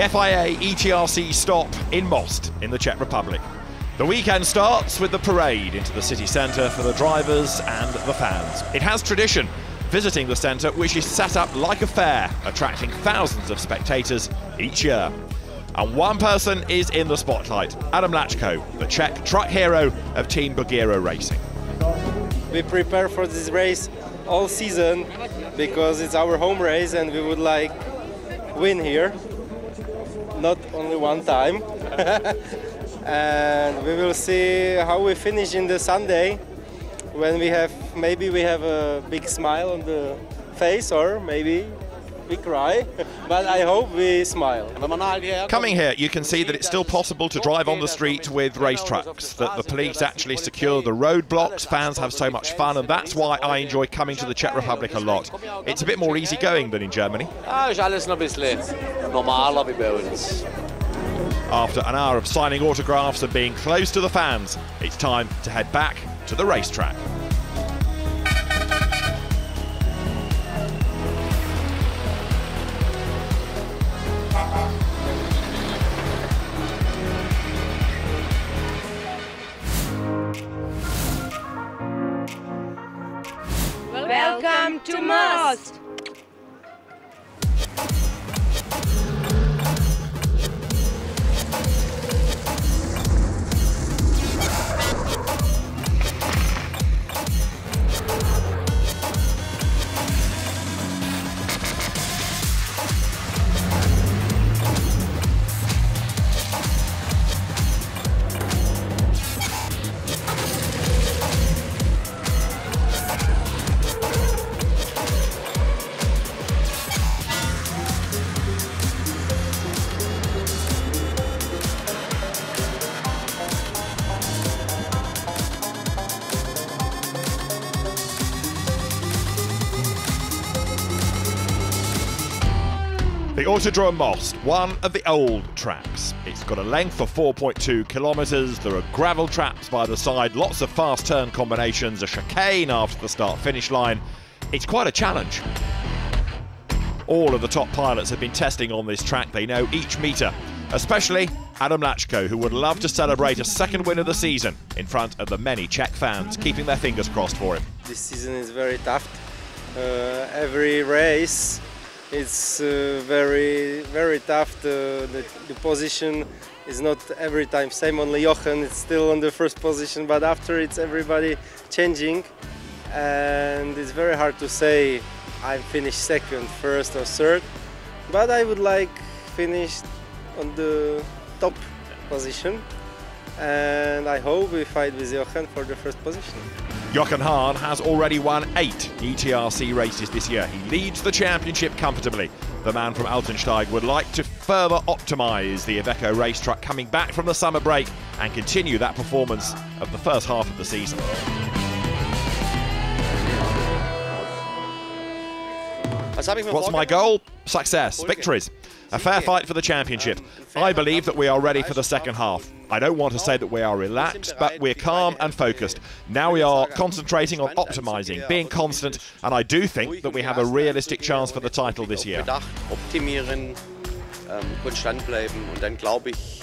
the FIA ETRC stop in Most in the Czech Republic. The weekend starts with the parade into the city centre for the drivers and the fans. It has tradition, visiting the centre, which is set up like a fair, attracting thousands of spectators each year. And one person is in the spotlight, Adam Lacko, the Czech truck hero of Team Buggyra Racing. We prepare for this race all season because it's our home race and we would like win here not only one time. And we will see how we finish in the Sunday when we have maybe we have a big smile on the face or maybe we cry, but I hope we smile. Coming here, you can see that it's still possible to drive on the street with race trucks, that the police actually secure the roadblocks, fans have so much fun, and that's why I enjoy coming to the Czech Republic a lot. It's a bit more easygoing than in Germany. After an hour of signing autographs and being close to the fans, it's time to head back to the racetrack. Autodrome Most, one of the old tracks. It's got a length of 4.2 kilometres, there are gravel traps by the side, lots of fast turn combinations, a chicane after the start finish line. It's quite a challenge. All of the top pilots have been testing on this track, they know each metre, especially Adam Lacko, who would love to celebrate a second win of the season in front of the many Czech fans, keeping their fingers crossed for him. This season is very tough. Uh, every race it's uh, very very tough. The, the, the, position is not every time same. Only Jochen it's still on the first position, but after it's everybody changing, and it's very hard to say I finished second, first or third. But I would like finish on the top position, and I hope we fight with Jochen for the first position. Jochen Hahn has already won eight ETRC races this year. He leads the championship comfortably. The man from Altensteig would like to further optimise the Iveco race truck coming back from the summer break and continue that performance of the first half of the season. What's my goal? Success, victories. A fair fight for the championship. I believe that we are ready for the second half. I don't want to say that we are relaxed, but we're calm and focused. Now we are concentrating on optimizing, being constant, and I do think that we have a realistic chance for the title this year. Optimieren, konstant bleiben und dann glaube ich,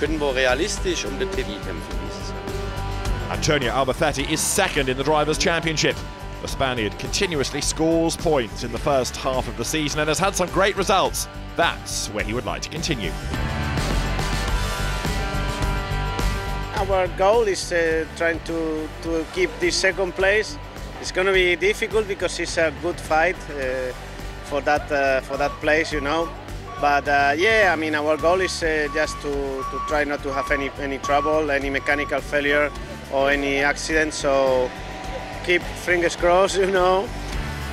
können wir realistisch um den Titel kämpfen dieses Jahr. Antonio Albacete is second in the Drivers' Championship. The Spaniard continuously scores points in the first half of the season and has had some great results. That's where he would like to continue. Our goal is uh, trying to, to keep this second place. It's going to be difficult because it's a good fight uh, for that uh, for that place, you know. But uh, yeah, I mean, our goal is uh, just to, to try not to have any any trouble, any mechanical failure, or any accident. So keep fingers crossed, you know.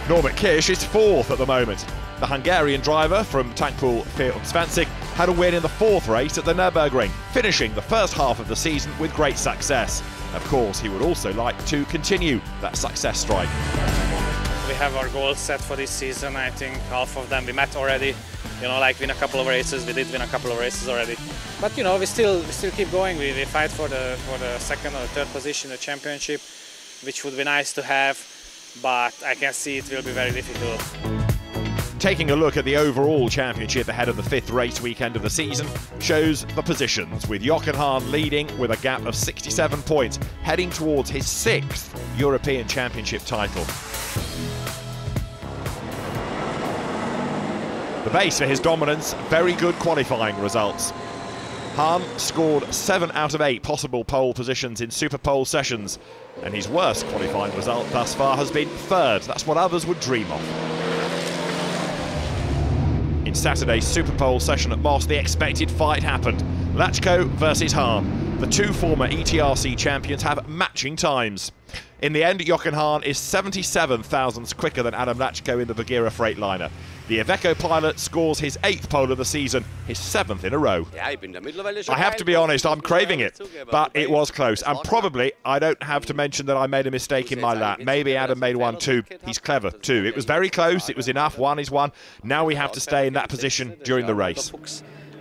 Norbert Kiss is fourth at the moment. The Hungarian driver from Tankpool Fiat Svansig had a win in the fourth race at the Nürburgring, finishing the first half of the season with great success. Of course, he would also like to continue that success strike. We have our goals set for this season. I think half of them we met already. You know, like win a couple of races. We did win a couple of races already. But you know, we still we still keep going. We, we fight for the for the second or the third position in the championship, which would be nice to have. But I can see it will be very difficult. Taking a look at the overall championship ahead of the fifth race weekend of the season shows the positions, with Jochen Hahn leading with a gap of 67 points, heading towards his sixth European Championship title. The base for his dominance, very good qualifying results. Hahn scored seven out of eight possible pole positions in Super Pole sessions, and his worst qualifying result thus far has been third. That's what others would dream of. In Saturday's Super Pole session at Most, the expected fight happened. Lacko versus Hahn. The two former ETRC champions have matching times. In the end, Jochen Hahn is 77 thousandths quicker than Adam Lacko in the Buggyra Freightliner. The Iveco pilot scores his eighth pole of the season, his seventh in a row. I have to be honest, I'm craving it, but it was close. And probably, I don't have to mention that I made a mistake in my lap. Maybe Adam made one too. He's clever too. It was very close, it was enough. One is one. Now we have to stay in that position during the race.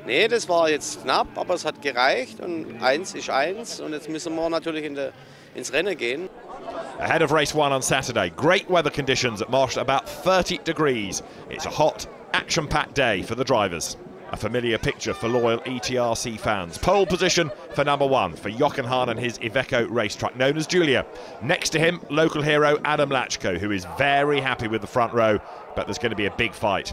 Nee, das war jetzt knapp, aber es hat gereicht und eins ist eins und jetzt müssen wir natürlich in der, ins Rennen gehen. Ahead of race one on Saturday, great weather conditions at Most, about 30 degrees. It's a hot, action-packed day for the drivers. A familiar picture for loyal ETRC fans. Pole position for number one for Jochen Hahn and his Iveco racetrack, known as Julia. Next to him, local hero Adam Lacko, who is very happy with the front row, but there's going to be a big fight.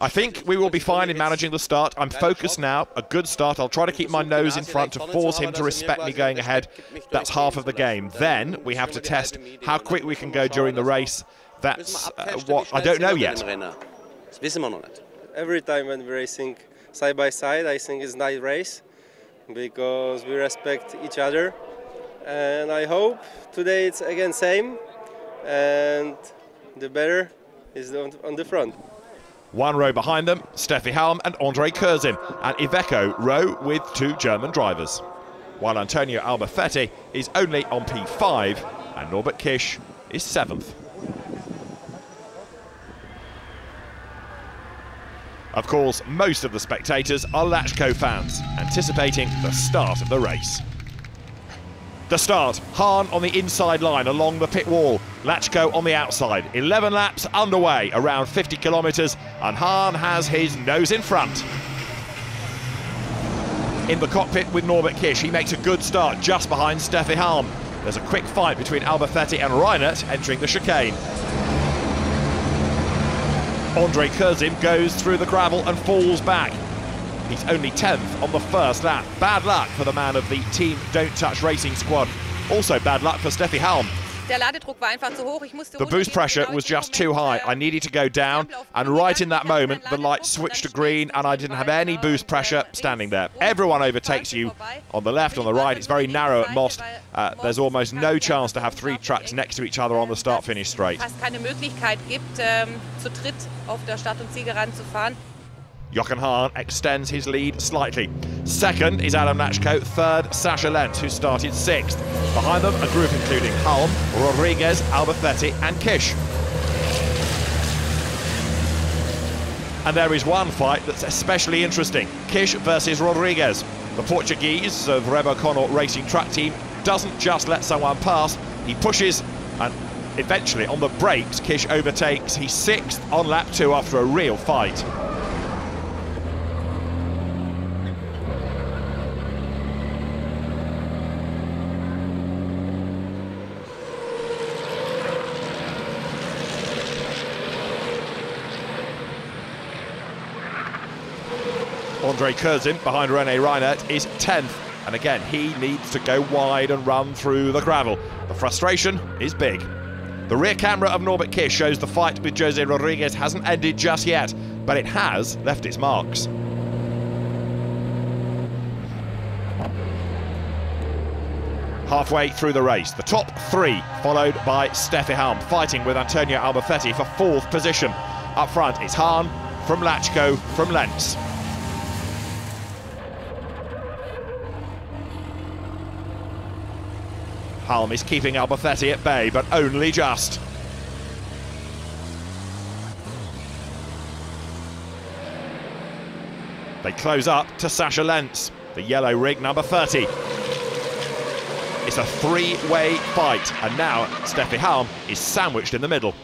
I think we will be fine in managing the start. I'm focused now. A good start. I'll try to keep my nose in front to force him to respect me going ahead. That's half of the game. Then we have to test how quick we can go during the race. That's uh, what I don't know yet. Every time when we're racing side by side, I think it's a nice race because we respect each other. And I hope today it's again same and the better is on the front. One row behind them, Steffi Halm and Andre Kursim, and Iveco row with two German drivers. While Antonio Albacete is only on P5 and Norbert Kiss is seventh. Of course, most of the spectators are Lacko fans, anticipating the start of the race. The start, Hahn on the inside line along the pit wall. Lacko on the outside. 11 laps underway, around 50 kilometres, and Hahn has his nose in front. In the cockpit with Norbert Kiss, he makes a good start just behind Steffi Halm. There's a quick fight between Albacete and Reinert entering the chicane. Andre Kursim goes through the gravel and falls back. He's only 10th on the first lap. Bad luck for the man of the Team Don't Touch Racing squad. Also bad luck for Steffi Halm. The boost pressure was just too high. I needed to go down, and right in that moment, the light switched to green, and I didn't have any boost pressure standing there. Everyone overtakes you on the left, on the right. It's very narrow at Most. Uh, there's almost no chance to have three tracks next to each other on the start-finish straight. Jochen Hahn extends his lead slightly. Second is Adam Lacko, third Sascha Lenz, who started sixth. Behind them, a group including Halm, Rodrigues, Albacete and Kiss. And there is one fight that's especially interesting. Kiss versus Rodrigues. The Portuguese of Reboconort Racing Truck Team doesn't just let someone pass, he pushes and eventually on the brakes, Kiss overtakes. He's sixth on lap two after a real fight. Andre Kursim behind Rene Reinert is 10th. And again, he needs to go wide and run through the gravel. The frustration is big. The rear camera of Norbert Kiss shows the fight with Jose Rodrigues hasn't ended just yet, but it has left its marks. Halfway through the race, the top three, followed by Steffi Halm, fighting with Antonio Albacete for fourth position. Up front, it's Hahn from Lacko from Lenz. Halm is keeping Albacete at bay, but only just. They close up to Sascha Lenz, the yellow rig number 30. It's a three-way fight, and now Steffi Halm is sandwiched in the middle.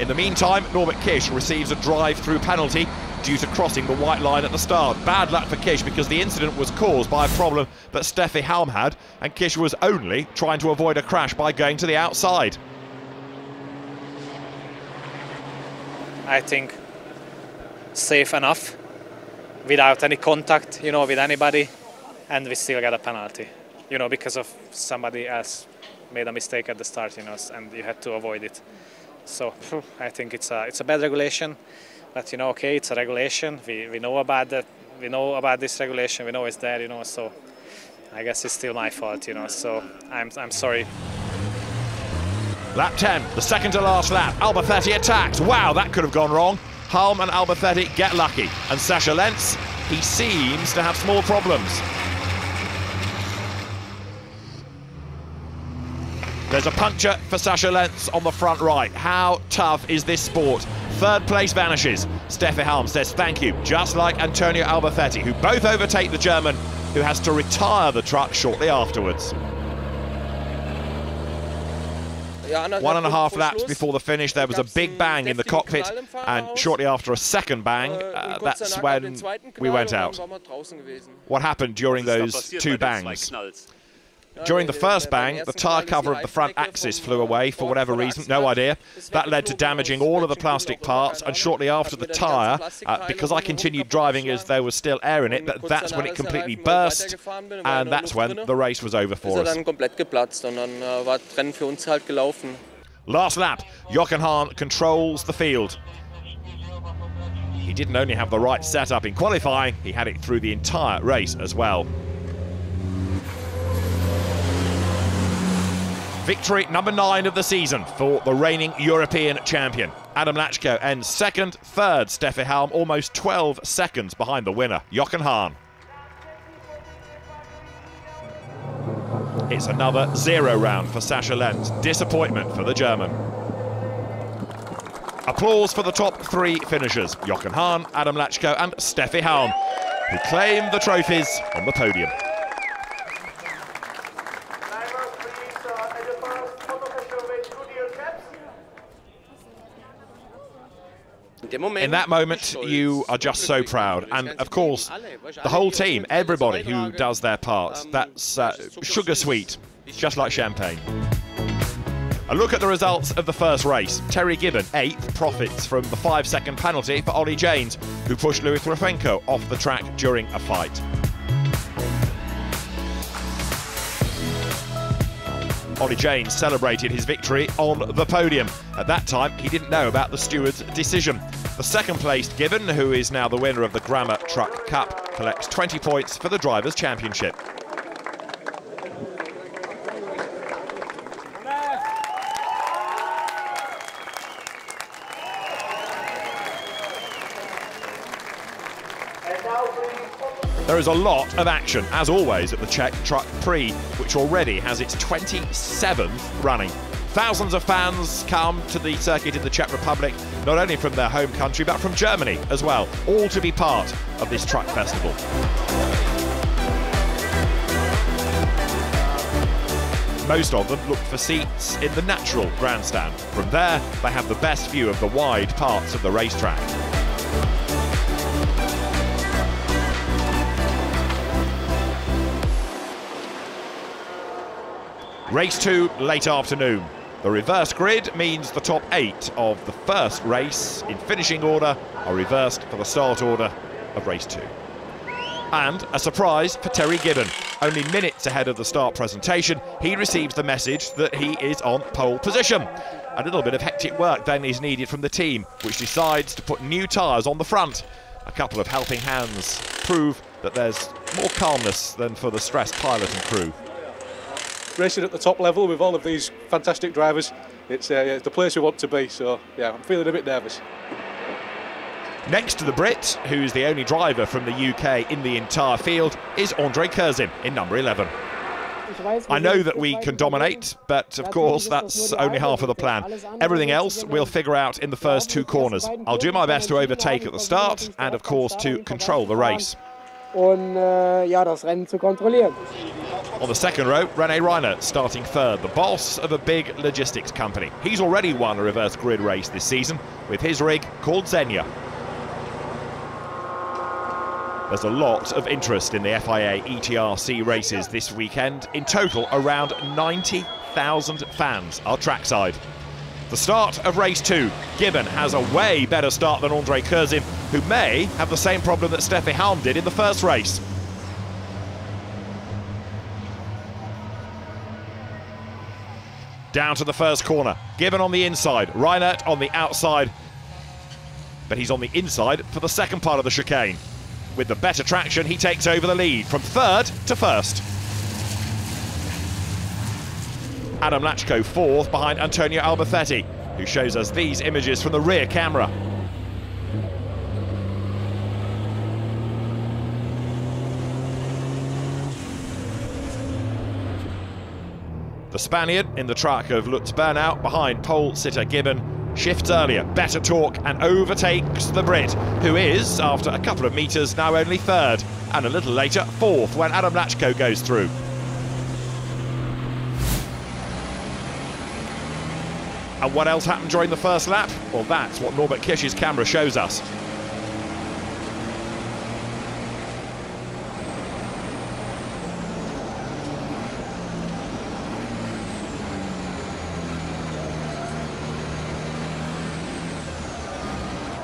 In the meantime, Norbert Kiss receives a drive-through penalty due to crossing the white line at the start. Bad luck for Kiss because the incident was caused by a problem that Steffi Halm had, and Kiss was only trying to avoid a crash by going to the outside. I think safe enough without any contact, you know, with anybody, and we still get a penalty, you know, because of somebody else made a mistake at the start, you know, and you had to avoid it. So I think it's a it's a bad regulation, but you know, okay, it's a regulation. We we know about that. We know about this regulation. We know it's there, you know. So I guess it's still my fault, you know. So I'm I'm sorry. Lap 10, the second to last lap. Albacete attacks. Wow, that could have gone wrong. Halm and Albacete get lucky. And Sascha Lenz, he seems to have small problems. There's a puncture for Sascha Lenz on the front right. How tough is this sport? Third place vanishes. Steffi Halm says thank you, just like Antonio Albacete, who both overtake the German, who has to retire the truck shortly afterwards. One and a half laps before the finish, there was a big bang in the cockpit, and shortly after a second bang, uh, that's when we went out. What happened during those two bangs? During the first bang, the tyre cover of the front axis flew away for whatever reason, no idea. That led to damaging all of the plastic parts, and shortly after the tyre, uh, because I continued driving as there was still air in it, but that's when it completely burst, and that's when the race was over for us. Last lap, Jochen Hahn controls the field. He didn't only have the right setup in qualifying, he had it through the entire race as well. Victory number nine of the season for the reigning European champion. Adam Lacko ends second, third Steffi Halm, almost 12 seconds behind the winner, Jochen Hahn. It's another zero round for Sascha Lenz. Disappointment for the German. Applause for the top three finishers, Jochen Hahn, Adam Lacko and Steffi Halm, who claim the trophies on the podium. In that moment, you are just so proud. And of course, the whole team, everybody who does their part, that's uh, sugar sweet, just like champagne. A look at the results of the first race. Terry Gibbon, eighth, profits from the five second penalty for Ollie Janes, who pushed Louis Recuenco off the track during a fight. Ollie Janes celebrated his victory on the podium. At that time, he didn't know about the steward's decision. The second placed Gibbon, who is now the winner of the Grammer Truck Cup, collects 20 points for the Drivers' Championship. There is a lot of action, as always, at the Czech Truck Prix, which already has its 27th running. Thousands of fans come to the circuit in the Czech Republic, not only from their home country, but from Germany as well, all to be part of this truck festival. Most of them look for seats in the natural grandstand. From there, they have the best view of the wide parts of the racetrack. Race 2, late afternoon. The reverse grid means the top eight of the first race in finishing order are reversed for the start order of race 2. And a surprise for Terry Gibbon. Only minutes ahead of the start presentation, he receives the message that he is on pole position. A little bit of hectic work then is needed from the team, which decides to put new tyres on the front. A couple of helping hands prove that there's more calmness than for the stressed pilot and crew racing at the top level with all of these fantastic drivers. It's, uh, it's the place we want to be, so yeah, I'm feeling a bit nervous. Next to the Brit, who's the only driver from the UK in the entire field, is Andre Kursim in number 11. I know that we can dominate, but of course that's only half of the plan. Everything else we'll figure out in the first two corners. I'll do my best to overtake at the start and of course to control the race. Und äh, ja, das Rennen zu kontrollieren. On the second row, Rene Reinert starting third, the boss of a big logistics company. He's already won a reverse grid race this season with his rig called Xenia. There's a lot of interest in the FIA ETRC races this weekend. In total, around 90,000 fans are trackside. The start of race two. Gibbon has a way better start than Andre Kursim, who may have the same problem that Steffi Halm did in the first race. Down to the first corner. Gibbon on the inside, Reinert on the outside. But he's on the inside for the second part of the chicane. With the better traction, he takes over the lead from third to first. Adam Lacko fourth behind Antonio Albacete, who shows us these images from the rear camera. The Spaniard in the truck of Lutz Bernau behind pole sitter Gibbon shifts earlier, better torque and overtakes the Brit, who is, after a couple of metres, now only third, and a little later fourth when Adam Lacko goes through. And what else happened during the first lap? Well, that's what Norbert Kiss's camera shows us.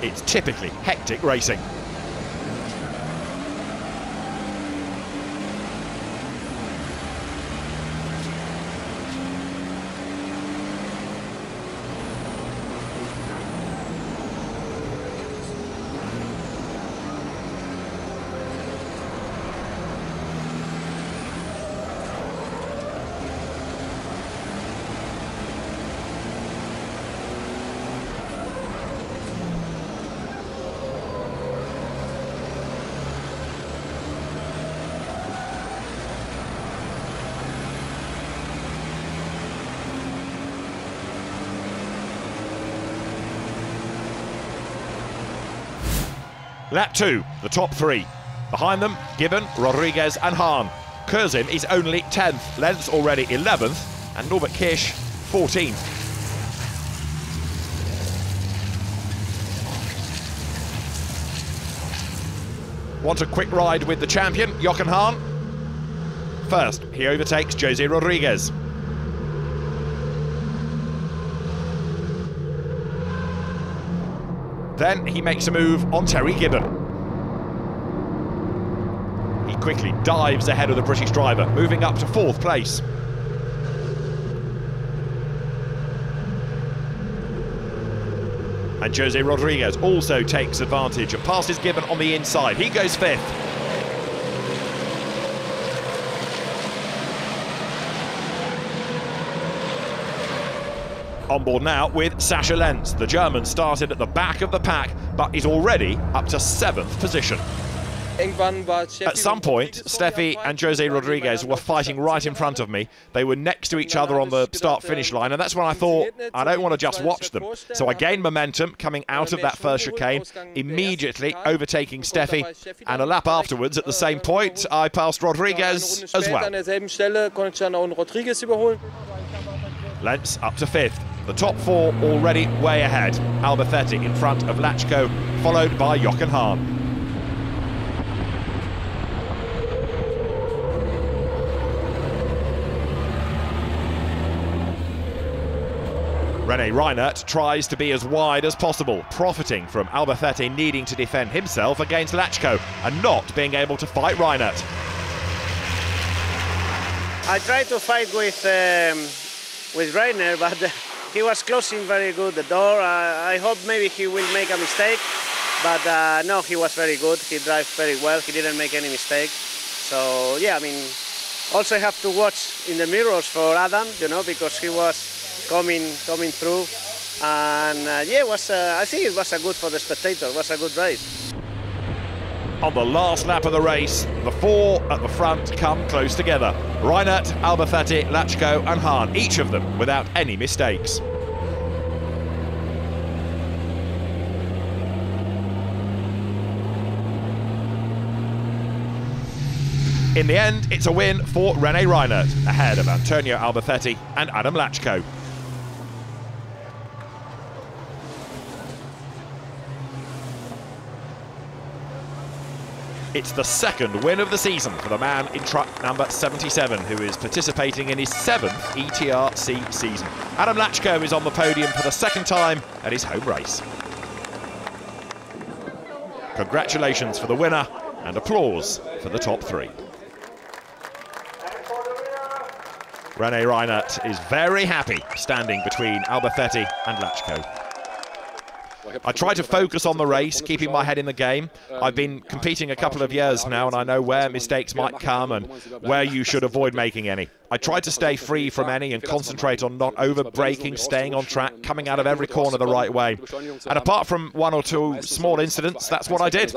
It's typically hectic racing. Lap two, the top three. Behind them, Gibbon, Rodrigues and Hahn. Kursim is only 10th, Lenz already 11th, and Norbert Kiss 14th. Want a quick ride with the champion, Jochen Hahn? First, he overtakes Jose Rodrigues. Then he makes a move on Terry Gibbon. He quickly dives ahead of the British driver, moving up to fourth place. And Jose Rodrigues also takes advantage and passes Gibbon on the inside. He goes fifth. On board now with Sascha Lenz. The German started at the back of the pack, but is already up to seventh position. At some point, Steffi and Jose Rodrigues were fighting right in front of me. They were next to each other on the start-finish line, and that's when I thought, I don't want to just watch them. So I gained momentum coming out of that first chicane, immediately overtaking Steffi, and a lap afterwards, at the same point, I passed Rodrigues as well. Lenz up to fifth. The top four already way ahead. Albacete in front of Lacko, followed by Jochen Hahn. Rene Reinert tries to be as wide as possible, profiting from Albacete needing to defend himself against Lacko and not being able to fight Reinert. I tried to fight with um, with Reiner, but he was closing very good the door. I, hope maybe he will make a mistake, but uh, no, he was very good. He drives very well. He didn't make any mistake. So yeah, I mean, also I have to watch in the mirrors for Adam, you know, because he was coming coming through. And uh, yeah, was uh, I think it was a good for the spectator. It was a good race. On the last lap of the race, the four at the front come close together. Reinert, Albacete, Lacko and Hahn, each of them without any mistakes. In the end, it's a win for Rene Reinert, ahead of Antonio Albacete and Adam Lacko. It's the second win of the season for the man in truck number 77, who is participating in his seventh ETRC season. Adam Lacko is on the podium for the second time at his home race. Congratulations for the winner and applause for the top three. Rene Reinert is very happy standing between Albacete and Lacko. I try to focus on the race, keeping my head in the game. I've been competing a couple of years now, and I know where mistakes might come and where you should avoid making any. I try to stay free from any and concentrate on not over braking, staying on track, coming out of every corner the right way. And apart from one or two small incidents, that's what I did.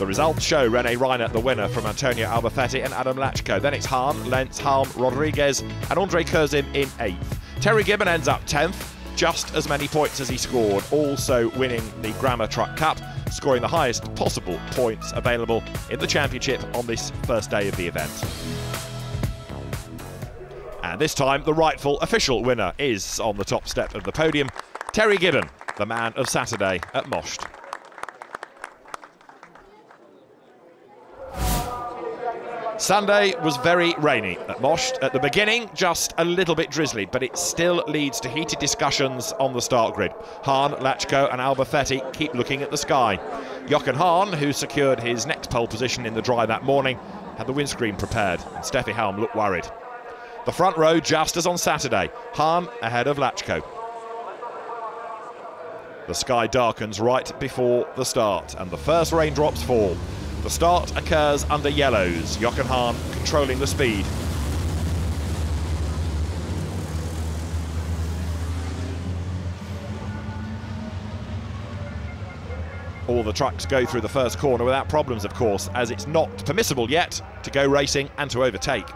The results show Rene Reinert the winner from Antonio Albacete and Adam Lacko. Then it's Hahn, Lenz, Halm, Rodrigues and Andre Kursim in eighth. Terry Gibbon ends up 10th, just as many points as he scored, also winning the Grammer Truck Cup, scoring the highest possible points available in the championship on this first day of the event. And this time, the rightful official winner is on the top step of the podium, Terry Gibbon, the man of Saturday at Most. Sunday was very rainy at Most. At the beginning, just a little bit drizzly, but it still leads to heated discussions on the start grid. Hahn, Lacko and Albacete keep looking at the sky. Jochen Hahn, who secured his next pole position in the dry that morning, had the windscreen prepared, and Steffi Halm looked worried. The front row just as on Saturday, Hahn ahead of Lacko. The sky darkens right before the start, and the first raindrops fall. The start occurs under yellows, Jochen Hahn controlling the speed. All the trucks go through the first corner without problems, of course, as it's not permissible yet to go racing and to overtake.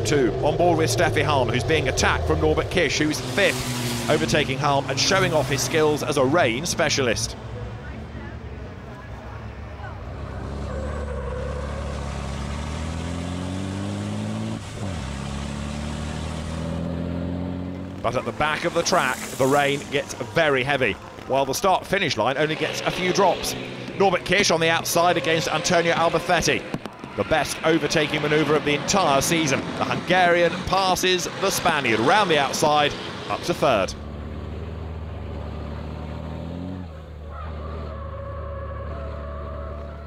Lap two, on board with Steffi Halm, who's being attacked from Norbert Kiss, who's fifth, overtaking Halm and showing off his skills as a rain specialist. But at the back of the track, the rain gets very heavy, while the start-finish line only gets a few drops. Norbert Kiss on the outside against Antonio Albacete the best overtaking manoeuvre of the entire season. The Hungarian passes the Spaniard round the outside up to third.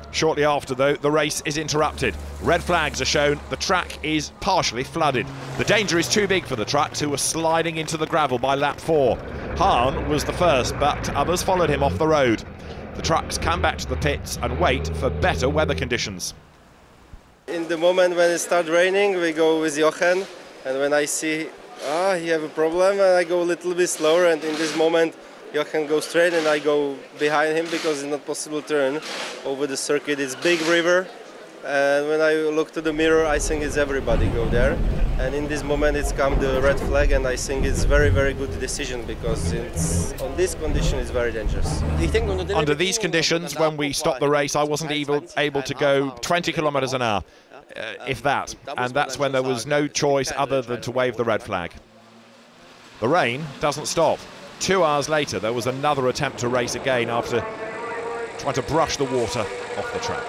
Shortly after, though, the race is interrupted. Red flags are shown. The track is partially flooded. The danger is too big for the trucks, who were sliding into the gravel by lap four. Hahn was the first, but others followed him off the road. The trucks come back to the pits and wait for better weather conditions. In the moment when it starts raining, we go with Jochen, and when I see ah he have a problem, and I go a little bit slower, and in this moment Jochen goes straight, and I go behind him because it's not possible to turn over the circuit. It's big river, and when I look to the mirror, I think it's everybody go there. And in this moment, it's come the red flag, and I think it's very, very good decision because it's on this condition, it's very dangerous. Under these conditions, when we stopped the race, I wasn't even able to go 20 kilometers an hour, uh, if that. And that's when there was no choice other than to wave the red flag. The rain doesn't stop. Two hours later, there was another attempt to race again after trying to brush the water off the track.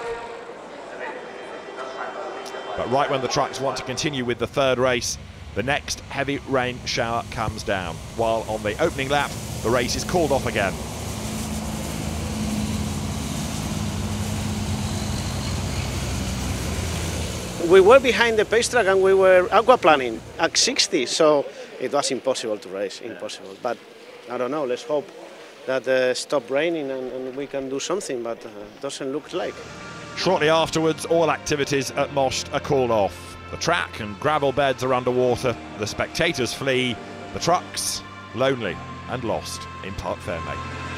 But right when the trucks want to continue with the third race, the next heavy rain shower comes down, while on the opening lap, the race is called off again. We were behind the pace track and we were aquaplaning at 60, so it was impossible to race, impossible. But I don't know, let's hope that uh, stop raining and, and, we can do something, but uh, doesn't look like. Shortly afterwards, all activities at Most are called off. The track and gravel beds are underwater, the spectators flee, the trucks lonely and lost in Park Fermé.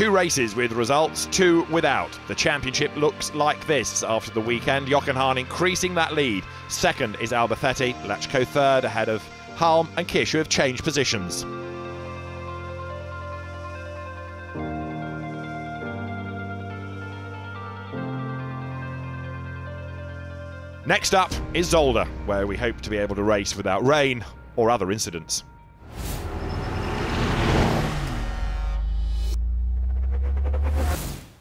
Two races with results, two without. The championship looks like this after the weekend. Jochen Hahn increasing that lead. Second is Albacete, Lacko third ahead of Halm and Kiss, who have changed positions. Next up is Zolder, where we hope to be able to race without rain or other incidents.